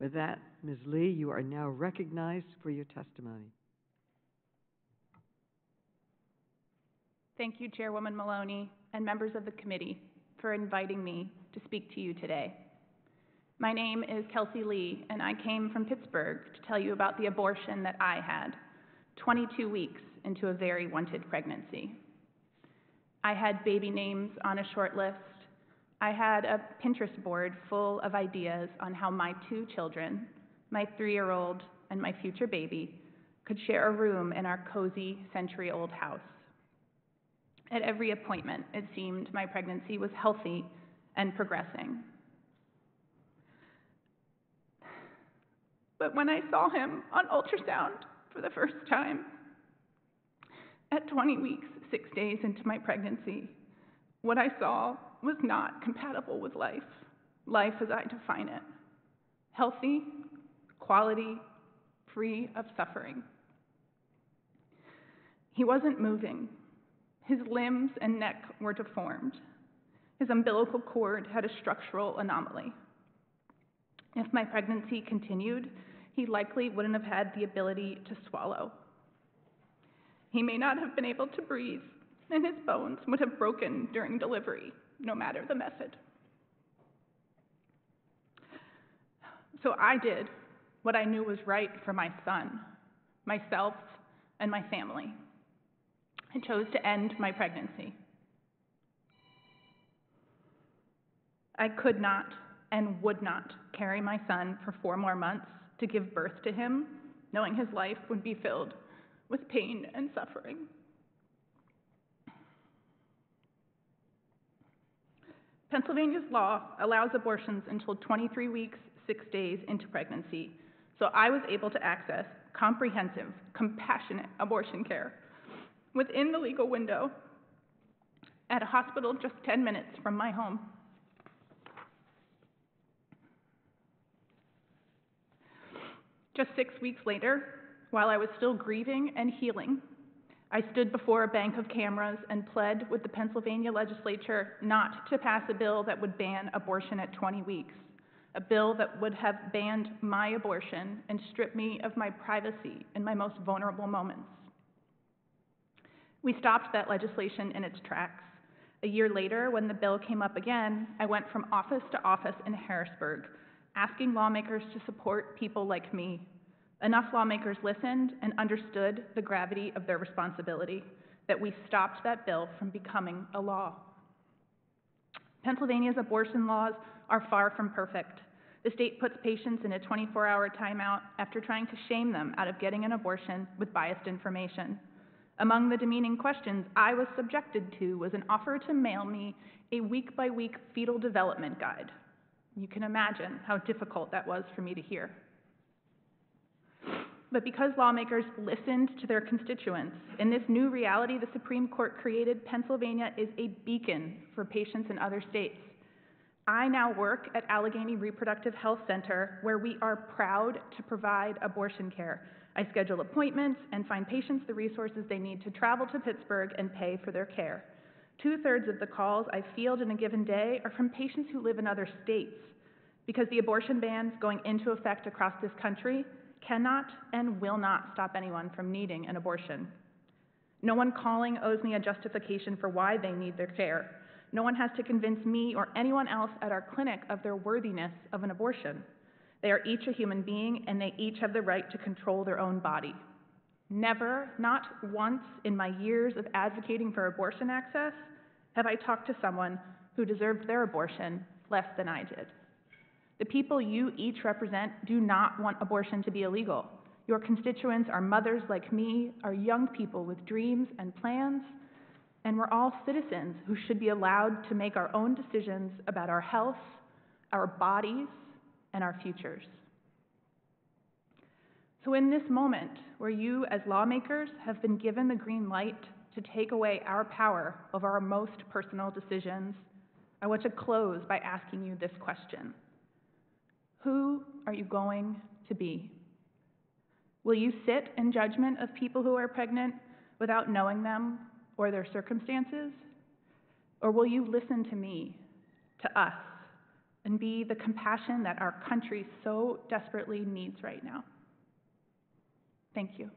With that, Ms. Leigh, you are now recognized for your testimony. Thank you, Chairwoman Maloney and members of the committee, for inviting me to speak to you today. My name is Kelsey Leigh, and I came from Pittsburgh to tell you about the abortion that I had 22 weeks into a very wanted pregnancy. I had baby names on a short list. I had a Pinterest board full of ideas on how my two children, my three year old and my future baby, could share a room in our cozy century old house. At every appointment, it seemed my pregnancy was healthy and progressing. But when I saw him on ultrasound for the first time, at 20 weeks, six days into my pregnancy, what I saw was not compatible with life, life as I define it healthy, quality, free of suffering. He wasn't moving. His limbs and neck were deformed. His umbilical cord had a structural anomaly. If my pregnancy continued, he likely wouldn't have had the ability to swallow. He may not have been able to breathe, and his bones would have broken during delivery, no matter the method. So I did what I knew was right for my son, myself, and my family. I chose to end my pregnancy. I could not and would not carry my son for four more months to give birth to him, knowing his life would be filled with pain and suffering. Pennsylvania's law allows abortions until 23 weeks, six days into pregnancy, so I was able to access comprehensive, compassionate abortion care within the legal window at a hospital just 10 minutes from my home. Just six weeks later, while I was still grieving and healing, I stood before a bank of cameras and pled with the Pennsylvania legislature not to pass a bill that would ban abortion at 20 weeks, a bill that would have banned my abortion and stripped me of my privacy in my most vulnerable moments. We stopped that legislation in its tracks. A year later, when the bill came up again, I went from office to office in Harrisburg, asking lawmakers to support people like me. Enough lawmakers listened and understood the gravity of their responsibility that we stopped that bill from becoming a law. Pennsylvania's abortion laws are far from perfect. The state puts patients in a 24 hour timeout after trying to shame them out of getting an abortion with biased information. Among the demeaning questions I was subjected to was an offer to mail me a week by week fetal development guide. You can imagine how difficult that was for me to hear. But because lawmakers listened to their constituents, in this new reality the Supreme Court created, Pennsylvania is a beacon for patients in other states. I now work at Allegheny Reproductive Health Center, where we are proud to provide abortion care. I schedule appointments and find patients the resources they need to travel to Pittsburgh and pay for their care. Two thirds of the calls I field in a given day are from patients who live in other states. Because the abortion bans going into effect across this country cannot and will not stop anyone from needing an abortion. No one calling owes me a justification for why they need their care. No one has to convince me or anyone else at our clinic of their worthiness of an abortion. They are each a human being and they each have the right to control their own body. Never, not once in my years of advocating for abortion access, have I talked to someone who deserved their abortion less than I did. The people you each represent do not want abortion to be illegal. Your constituents are mothers like me, are young people with dreams and plans, and we're all citizens who should be allowed to make our own decisions about our health, our bodies, and our futures. So, in this moment where you, as lawmakers, have been given the green light to take away our power over our most personal decisions, I want to close by asking you this question Who are you going to be? Will you sit in judgment of people who are pregnant without knowing them or their circumstances? Or will you listen to me, to us, and be the compassion that our country so desperately needs right now. Thank you.